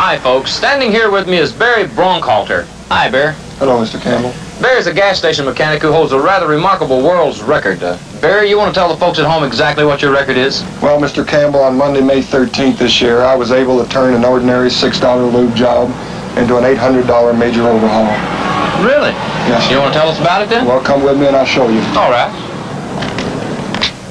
Hi, folks. Standing here with me is Barry Bronkhalter. Hi, Barry. Hello, Mr. Campbell. Barry's a gas station mechanic who holds a rather remarkable world's record. Uh, Barry, you want to tell the folks at home exactly what your record is? Well, Mr. Campbell, on Monday, May 13th this year, I was able to turn an ordinary $6 lube job into an $800 major overhaul. Really? Yes. You want to tell us about it then? Well, come with me and I'll show you. All right.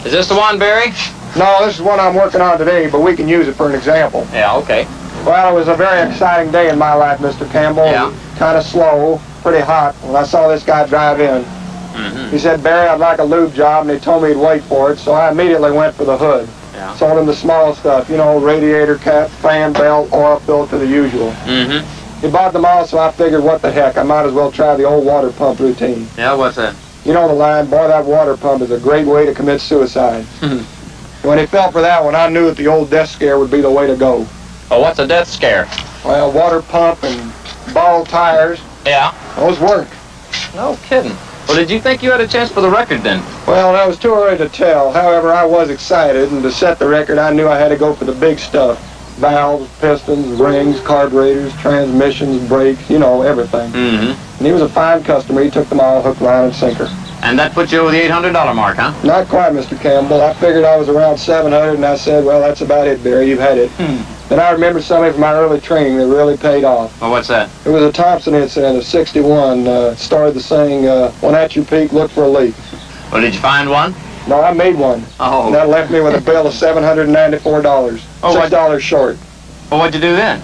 Is this the one, Barry? No, this is one I'm working on today, but we can use it for an example. Yeah, okay. Well, it was a very exciting day in my life, Mr. Campbell. Yeah. Kind of slow, pretty hot, when I saw this guy drive in. Mm-hmm. He said, Barry, I'd like a lube job, and he told me he'd wait for it, so I immediately went for the hood. Yeah. Sold him the small stuff, you know, radiator cap, fan belt, oil filter, the usual. Mm-hmm. He bought them all, so I figured, what the heck, I might as well try the old water pump routine. Yeah, what's that? You know the line, boy, that water pump is a great way to commit suicide. when he fell for that one, I knew that the old death scare would be the way to go. Oh, what's a death scare? Well, water pump and ball tires, Yeah. those work. No kidding. Well, did you think you had a chance for the record then? Well, that was too early to tell. However, I was excited, and to set the record, I knew I had to go for the big stuff. Valves, pistons, rings, carburetors, transmissions, brakes, you know, everything. Mm-hmm. And he was a fine customer. He took them all hook, line, and sinker. And that put you over the $800 mark, huh? Not quite, Mr. Campbell. I figured I was around 700, and I said, well, that's about it, Barry. You've had it. Hmm. Then I remember something from my early training that really paid off. Well, what's that? It was a Thompson incident of 61. Uh, started the saying, uh, when at your peak, look for a leak. Well, did you find one? No, I made one. Oh. And that left me with a bill of $794. Oh, what- $6 short. Well, what'd you do then?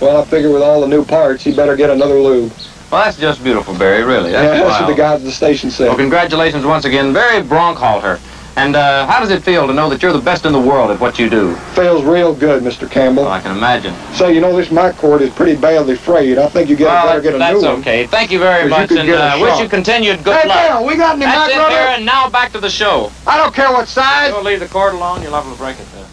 Well, I figured with all the new parts, he better get another lube. Well, that's just beautiful, Barry, really. That's, yeah, that's what the guys at the station said. Well, congratulations once again, Barry Bronkhalter. And uh, how does it feel to know that you're the best in the world at what you do? Feels real good, Mr. Campbell. Well, I can imagine. Say, you know, this mic cord is pretty badly frayed. I think you get, well, better get a that's new one. That's okay. Thank you very much, could and uh, wish you continued good Hey, luck. Bill, we got any That's mic runner? And now back to the show. I don't care what size. Don't leave the cord alone. You're liable to break it there.